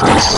Thanks.